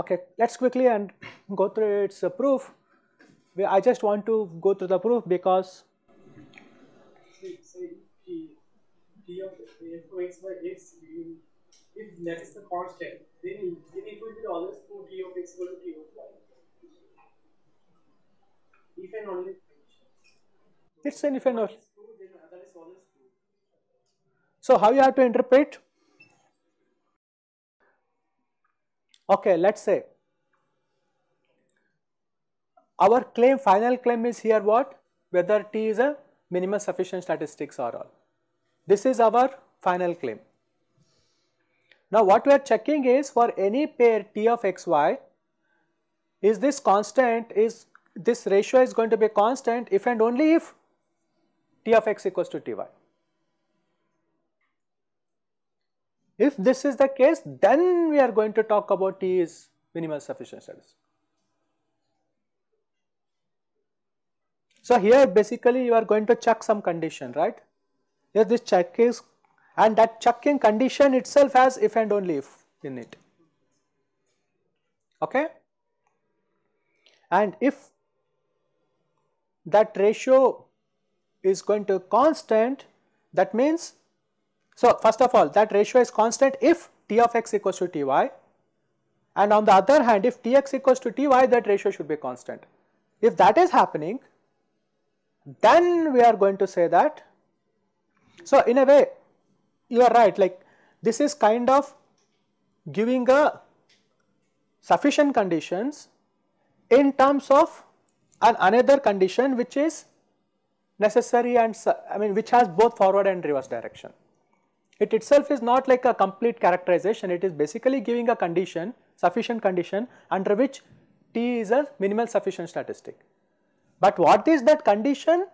Okay, let's quickly and go through its uh, proof. We, I just want to go through the proof because if that is the constant, then, then it will be always 2 t of x equal to t of y. If and only it's an if and true. So how you have to interpret? Okay, let's say our claim, final claim is here what? Whether T is a minimum sufficient statistics or all. This is our final claim. Now what we are checking is for any pair T of xy, is this constant, is this ratio is going to be constant if and only if T of x equals to Ty. If this is the case, then we are going to talk about T is minimal sufficient status. So here basically you are going to check some condition, right? Here this check is and that checking condition itself has if and only if in it. Okay? And if that ratio is going to constant, that means so first of all that ratio is constant if t of x equals to ty and on the other hand if tx equals to ty that ratio should be constant. If that is happening then we are going to say that so in a way you are right like this is kind of giving a sufficient conditions in terms of an another condition which is necessary and I mean which has both forward and reverse direction. It itself is not like a complete characterization, it is basically giving a condition, sufficient condition under which T is a minimal sufficient statistic. But what is that condition?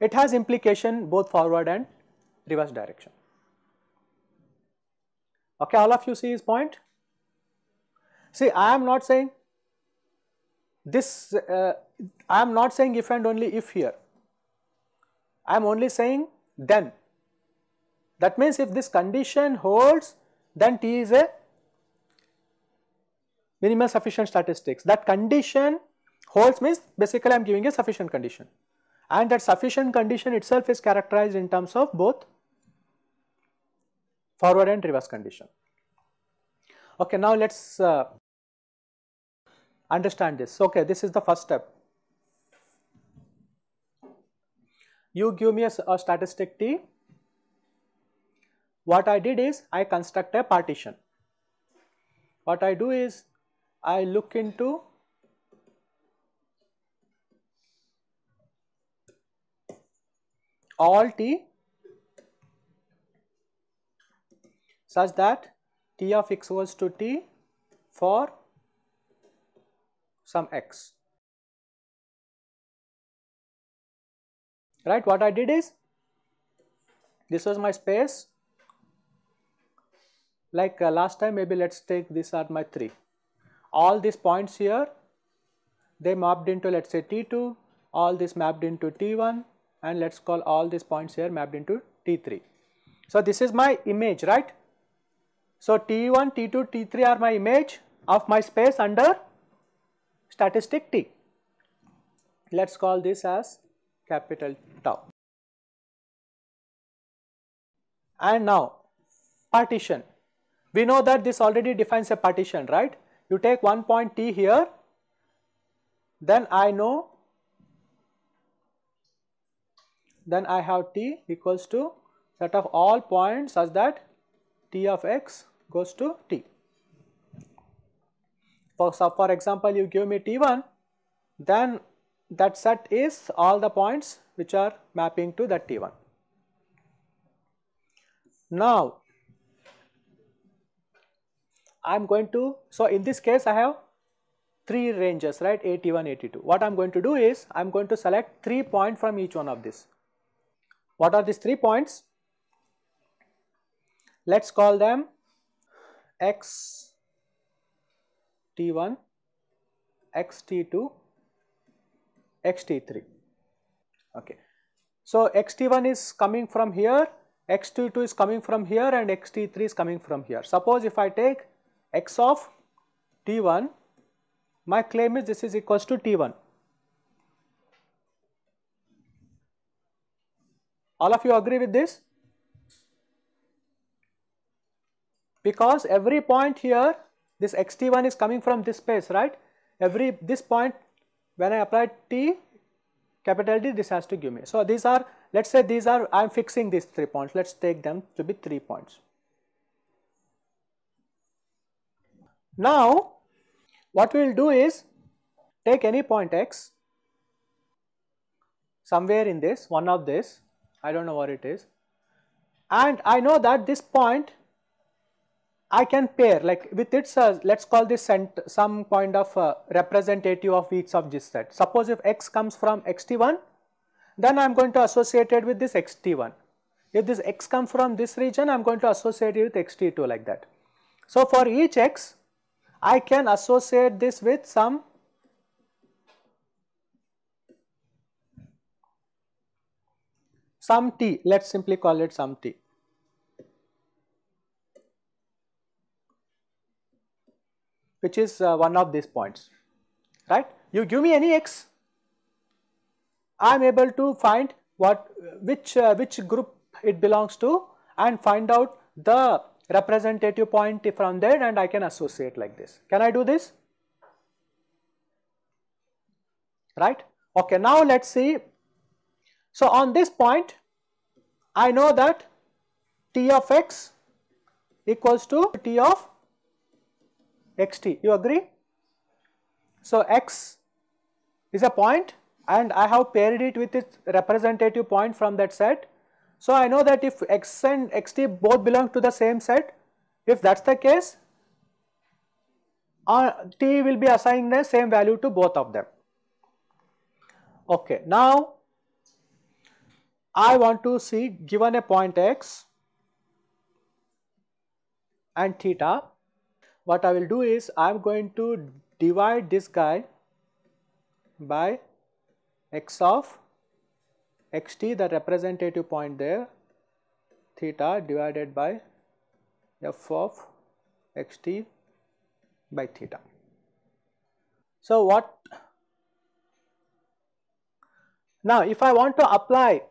It has implication both forward and reverse direction. Okay, all of you see his point? See, I am not saying this, uh, I am not saying if and only if here. I am only saying then. That means if this condition holds, then T is a minimal sufficient statistics. That condition holds means basically I am giving a sufficient condition and that sufficient condition itself is characterized in terms of both forward and reverse condition. Okay, now let us uh, understand this. Okay, this is the first step. You give me a statistic T. What I did is I construct a partition. What I do is I look into all t such that t of x equals to t for some x. Right, what I did is this was my space like uh, last time maybe let us take these are my 3. All these points here they mapped into let us say T2, all this mapped into T1 and let us call all these points here mapped into T3. So this is my image right. So T1, T2, T3 are my image of my space under statistic T. Let us call this as capital tau. And now partition. We know that this already defines a partition, right? You take one point T here, then I know, then I have T equals to set of all points such that T of x goes to T. For, so for example, you give me T1, then that set is all the points which are mapping to that T1. Now, I am going to, so in this case I have three ranges, right, 81, 82. What I am going to do is, I am going to select three points from each one of this. What are these three points? Let us call them x t1, x t2, x t3. Okay. So x t1 is coming from here, x t2 is coming from here and x t3 is coming from here. Suppose if I take x of T1, my claim is this is equals to T1. All of you agree with this? Because every point here, this xt1 is coming from this space, right? Every, this point, when I apply t, capital D, this has to give me. So these are, let's say these are, I am fixing these three points, let's take them to be three points. Now, what we will do is take any point x somewhere in this, one of this, I do not know what it is and I know that this point I can pair like with its uh, let us call this some point of uh, representative of each of this set. Suppose if x comes from xt1 then I am going to associate it with this xt1. If this x comes from this region I am going to associate it with xt2 like that. So for each x I can associate this with some some t, let us simply call it some t. which is uh, one of these points, right. You give me any x, I am able to find what which uh, which group it belongs to and find out the representative point from there and I can associate like this. Can I do this? Right? Okay, now let us see. So, on this point, I know that t of x equals to t of xt. You agree? So, x is a point and I have paired it with its representative point from that set so, I know that if x and xt both belong to the same set, if that is the case, uh, t will be assigning the same value to both of them. Okay. Now, I want to see given a point x and theta, what I will do is I am going to divide this guy by x of xt the representative point there theta divided by f of xt by theta. So, what now if I want to apply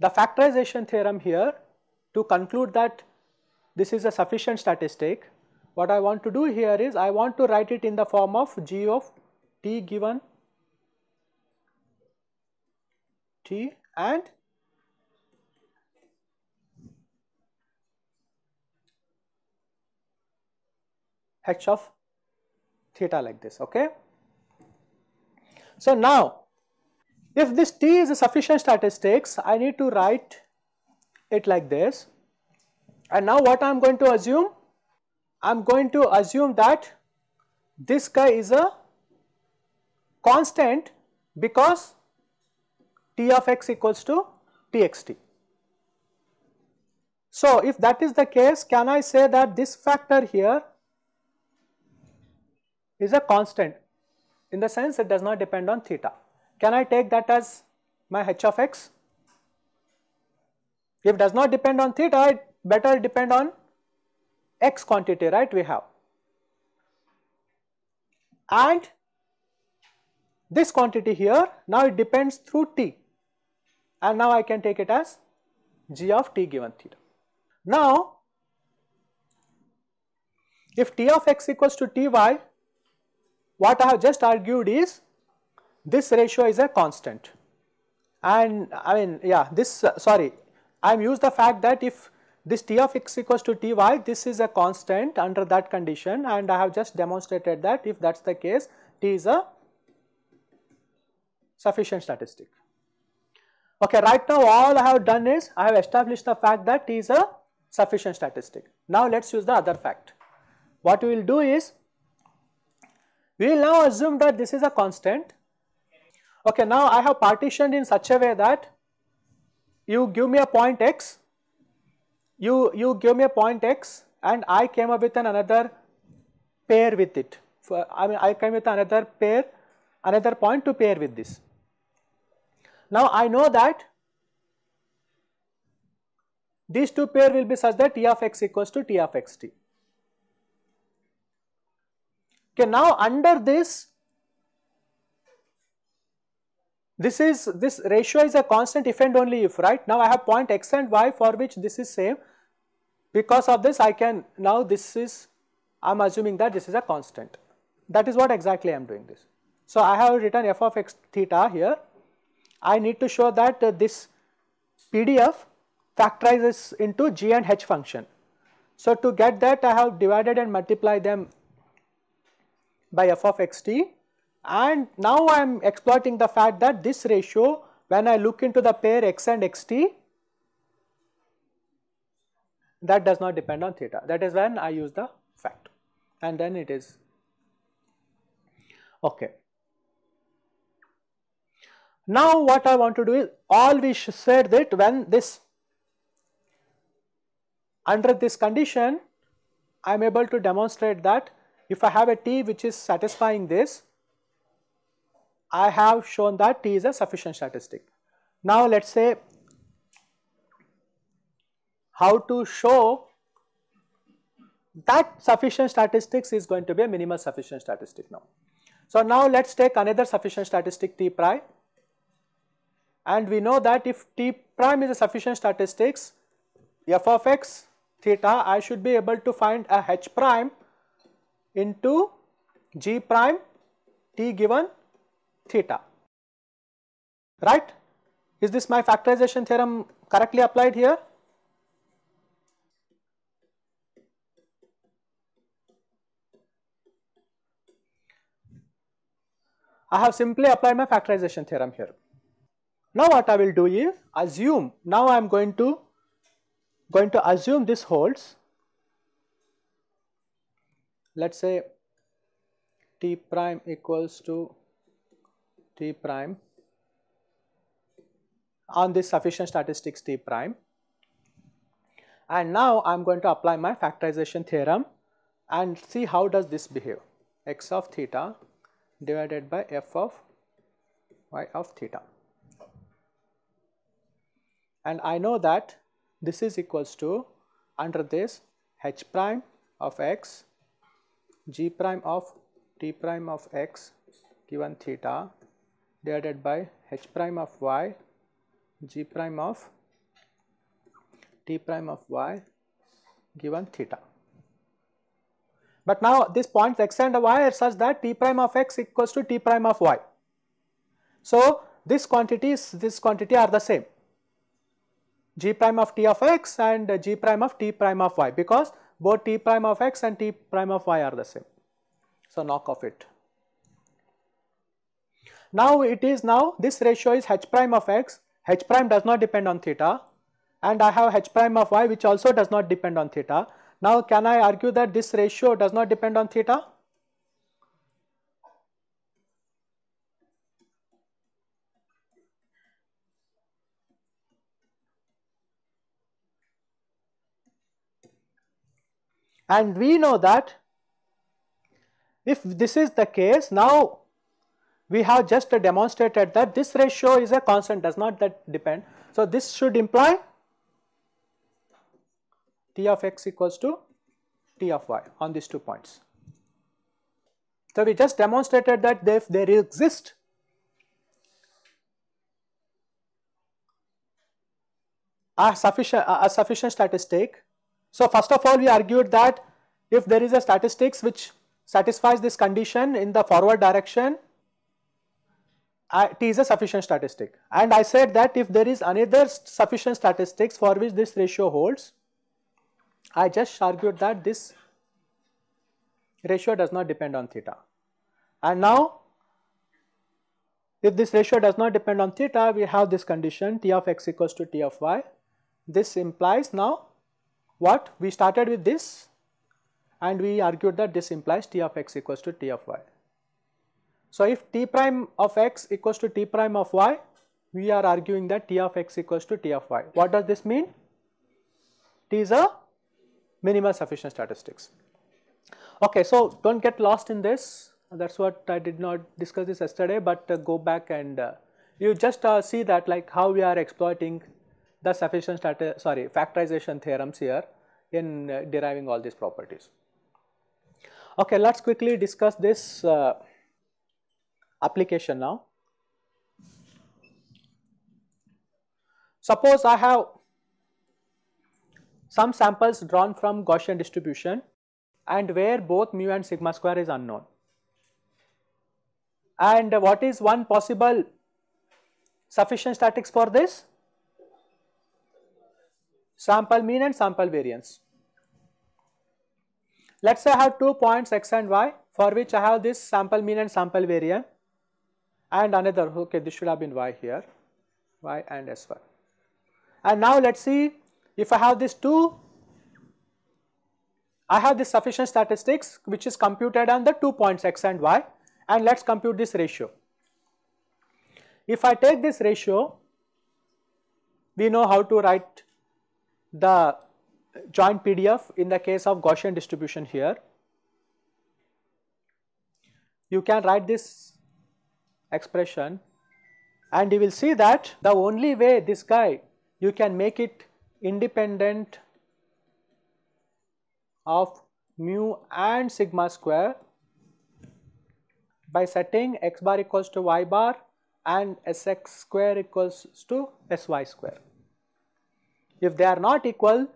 the factorization theorem here to conclude that this is a sufficient statistic, what I want to do here is I want to write it in the form of g of t given t and? H of theta like this okay. So now if this t is a sufficient statistics I need to write it like this. And now what I am going to assume? I am going to assume that this guy is a constant because t of x equals to txt. So, if that is the case can I say that this factor here is a constant in the sense it does not depend on theta. Can I take that as my h of x? If it does not depend on theta it better depend on x quantity right we have and this quantity here now it depends through t and now I can take it as g of t given theta. Now, if t of x equals to ty, what I have just argued is this ratio is a constant and I mean yeah this uh, sorry I am used the fact that if this t of x equals to ty this is a constant under that condition and I have just demonstrated that if that is the case t is a sufficient statistic. Okay, right now all I have done is I have established the fact that T is a sufficient statistic. Now let us use the other fact. What we will do is we will now assume that this is a constant. Okay, now I have partitioned in such a way that you give me a point x, you, you give me a point x and I came up with an another pair with it. For, I mean I came with another pair, another point to pair with this. Now I know that these two pair will be such that t of x equals to t of xt. Okay, now under this, this is this ratio is a constant if and only if, right? Now I have point x and y for which this is same. Because of this, I can now this is I am assuming that this is a constant. That is what exactly I am doing this. So I have written f of x theta here. I need to show that uh, this PDF factorizes into g and h function. So to get that I have divided and multiplied them by f of x t and now I am exploiting the fact that this ratio when I look into the pair x and x t that does not depend on theta that is when I use the fact and then it is okay. Now what I want to do is all we said that when this under this condition I am able to demonstrate that if I have a T which is satisfying this, I have shown that T is a sufficient statistic. Now let us say how to show that sufficient statistics is going to be a minimal sufficient statistic now. So now let us take another sufficient statistic T prime and we know that if T prime is a sufficient statistics f of x theta I should be able to find a h prime into g prime t given theta, right. Is this my factorization theorem correctly applied here? I have simply applied my factorization theorem here. Now what I will do is assume, now I am going to going to assume this holds. Let us say t prime equals to t prime on this sufficient statistics t prime. And now I am going to apply my factorization theorem and see how does this behave. X of theta divided by f of y of theta and I know that this is equals to under this h prime of x g prime of t prime of x given theta divided by h prime of y g prime of t prime of y given theta. But now this points x and y are such that t prime of x equals to t prime of y. So this quantities this quantity are the same g prime of t of x and g prime of t prime of y because both t prime of x and t prime of y are the same. So, knock off it. Now, it is now this ratio is h prime of x, h prime does not depend on theta and I have h prime of y which also does not depend on theta. Now, can I argue that this ratio does not depend on theta? And we know that if this is the case, now we have just demonstrated that this ratio is a constant does not that depend. So, this should imply T of x equals to T of y on these two points. So, we just demonstrated that if there exist a sufficient, a sufficient statistic so, first of all we argued that if there is a statistics which satisfies this condition in the forward direction, uh, T is a sufficient statistic and I said that if there is another sufficient statistics for which this ratio holds, I just argued that this ratio does not depend on theta. And now if this ratio does not depend on theta, we have this condition T of x equals to T of y. This implies now what? We started with this and we argued that this implies t of x equals to t of y. So, if t prime of x equals to t prime of y, we are arguing that t of x equals to t of y. What does this mean? T is a minimal sufficient statistics. Okay, so don't get lost in this. That's what I did not discuss this yesterday, but uh, go back and uh, you just uh, see that like how we are exploiting the sufficient sorry factorization theorems here in uh, deriving all these properties. Okay, let us quickly discuss this uh, application now. Suppose I have some samples drawn from Gaussian distribution and where both mu and sigma square is unknown. And what is one possible sufficient statistics for this? Sample mean and sample variance. Let us say I have two points x and y for which I have this sample mean and sample variance and another okay this should have been y here y and s1. And now let us see if I have these two I have this sufficient statistics which is computed on the two points x and y and let us compute this ratio. If I take this ratio we know how to write the joint PDF in the case of Gaussian distribution here. You can write this expression and you will see that the only way this guy you can make it independent of mu and sigma square by setting x bar equals to y bar and sx square equals to sy square. If they are not equal,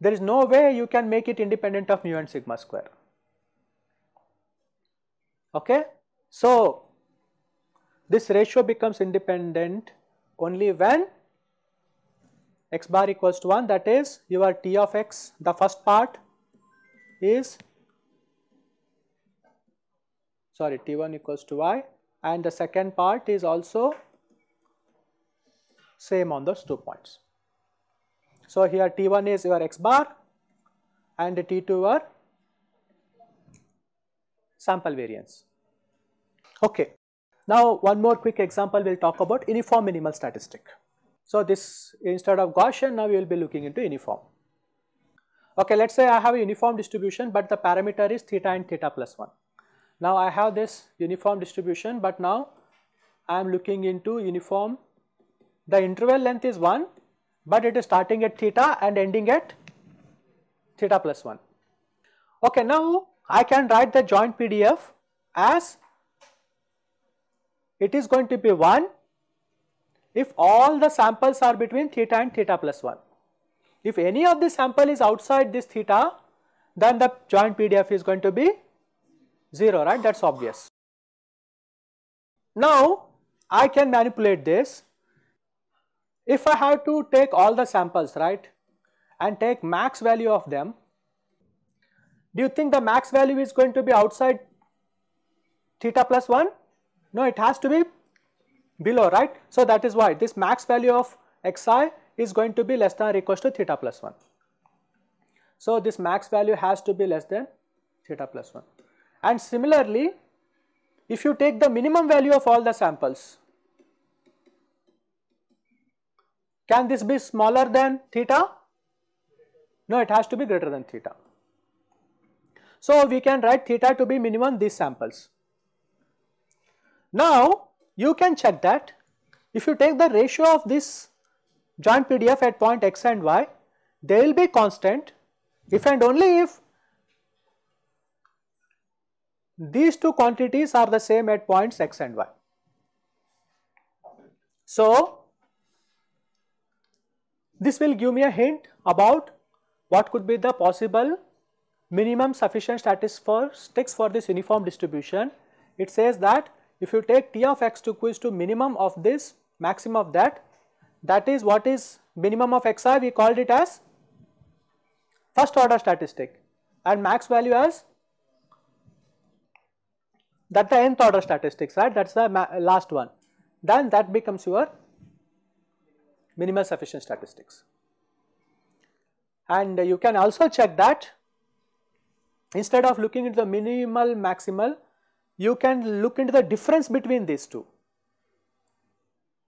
there is no way you can make it independent of mu and sigma square. Okay? So, this ratio becomes independent only when x bar equals to 1 that is your t of x the first part is sorry t1 equals to y and the second part is also same on those two points. So, here T1 is your x bar and T2 your sample variance. Okay. Now, one more quick example we will talk about uniform minimal statistic. So, this instead of Gaussian now we will be looking into uniform. Okay, let us say I have a uniform distribution but the parameter is theta and theta plus 1. Now, I have this uniform distribution but now I am looking into uniform the interval length is 1 but it is starting at theta and ending at theta plus 1. Okay, now I can write the joint PDF as it is going to be 1 if all the samples are between theta and theta plus 1. If any of the sample is outside this theta, then the joint PDF is going to be 0, right, that is obvious. Now, I can manipulate this if I have to take all the samples right and take max value of them, do you think the max value is going to be outside theta plus 1? No, it has to be below right. So, that is why this max value of xi is going to be less than or equals to theta plus 1. So, this max value has to be less than theta plus 1. And similarly, if you take the minimum value of all the samples Can this be smaller than theta? No, it has to be greater than theta. So, we can write theta to be minimum these samples. Now, you can check that if you take the ratio of this joint PDF at point x and y, they will be constant if and only if these two quantities are the same at points x and y. So, this will give me a hint about what could be the possible minimum sufficient statistics for this uniform distribution. It says that if you take T of x to equals to minimum of this, maximum of that, that is what is minimum of xi we called it as first order statistic and max value as that the nth order statistics right that is the last one then that becomes your minimal sufficient statistics. And you can also check that instead of looking into the minimal maximal, you can look into the difference between these two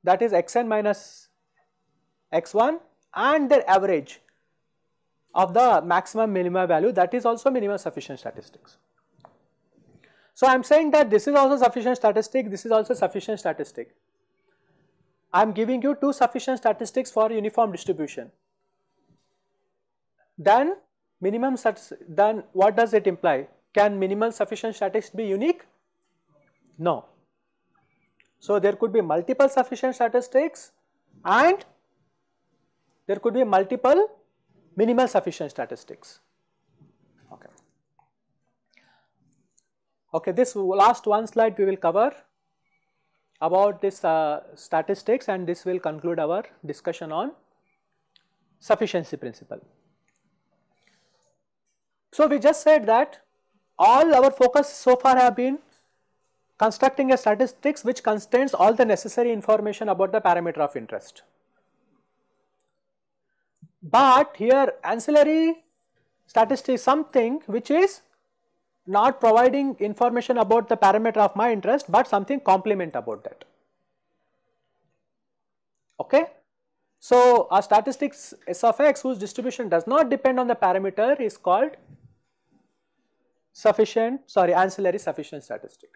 that is xn minus x1 and their average of the maximum minimum value that is also minimum sufficient statistics. So, I am saying that this is also sufficient statistic, this is also sufficient statistic. I am giving you two sufficient statistics for uniform distribution. Then minimum then what does it imply? can minimal sufficient statistics be unique? No. So, there could be multiple sufficient statistics and there could be multiple minimal sufficient statistics. Okay. Okay, this last one slide we will cover about this uh, statistics and this will conclude our discussion on sufficiency principle. So, we just said that all our focus so far have been constructing a statistics which contains all the necessary information about the parameter of interest. But here ancillary statistics something which is not providing information about the parameter of my interest but something complement about that. Okay. So, a statistics S of x whose distribution does not depend on the parameter is called sufficient sorry ancillary sufficient statistic.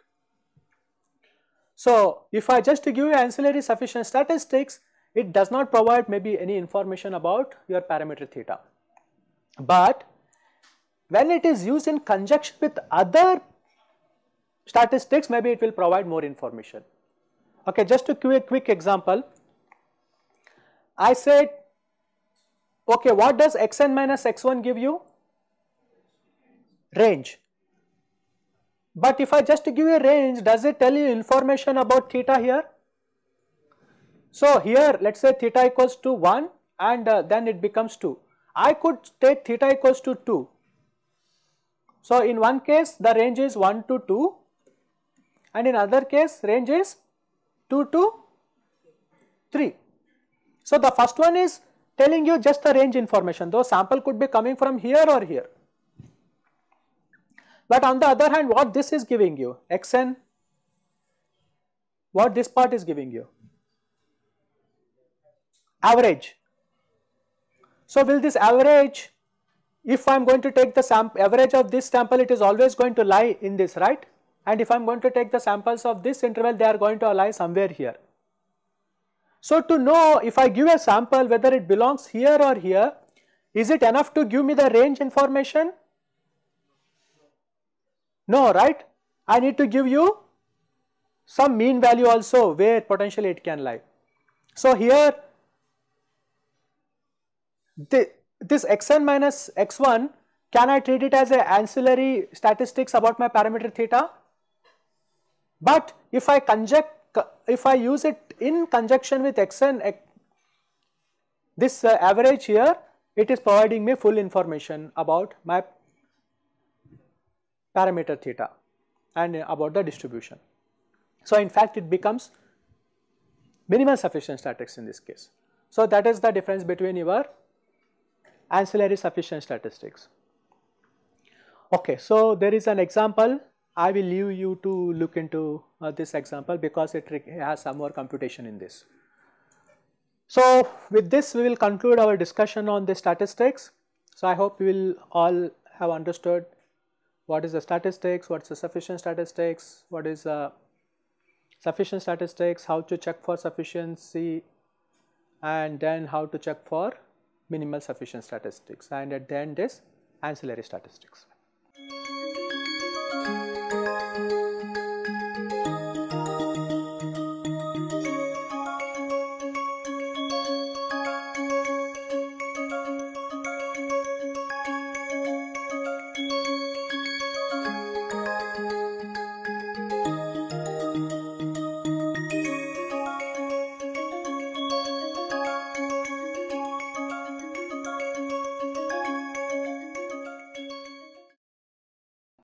So, if I just give you ancillary sufficient statistics it does not provide maybe any information about your parameter theta. But when it is used in conjunction with other statistics maybe it will provide more information. Okay, just to give a quick example, I said okay what does xn minus x1 give you? Range. But if I just give you a range does it tell you information about theta here? So here let us say theta equals to 1 and uh, then it becomes 2. I could take theta equals to 2. So in one case the range is 1 to 2 and in other case range is 2 to 3. So the first one is telling you just the range information though sample could be coming from here or here. But on the other hand what this is giving you xn what this part is giving you average. So will this average if I am going to take the sample average of this sample it is always going to lie in this right and if I am going to take the samples of this interval they are going to lie somewhere here. So to know if I give a sample whether it belongs here or here is it enough to give me the range information? No right I need to give you some mean value also where potentially it can lie. So here the, this xn minus x1 can I treat it as an ancillary statistics about my parameter theta? But if I conject, if I use it in conjunction with xn, this uh, average here, it is providing me full information about my parameter theta and about the distribution. So in fact it becomes minimal sufficient statistics in this case. So that is the difference between your ancillary sufficient statistics. Okay, so there is an example. I will leave you to look into uh, this example because it has some more computation in this. So with this we will conclude our discussion on the statistics. So I hope you will all have understood what is the statistics, what is the sufficient statistics, what is the sufficient statistics, how to check for sufficiency and then how to check for minimal sufficient statistics and at the end is ancillary statistics.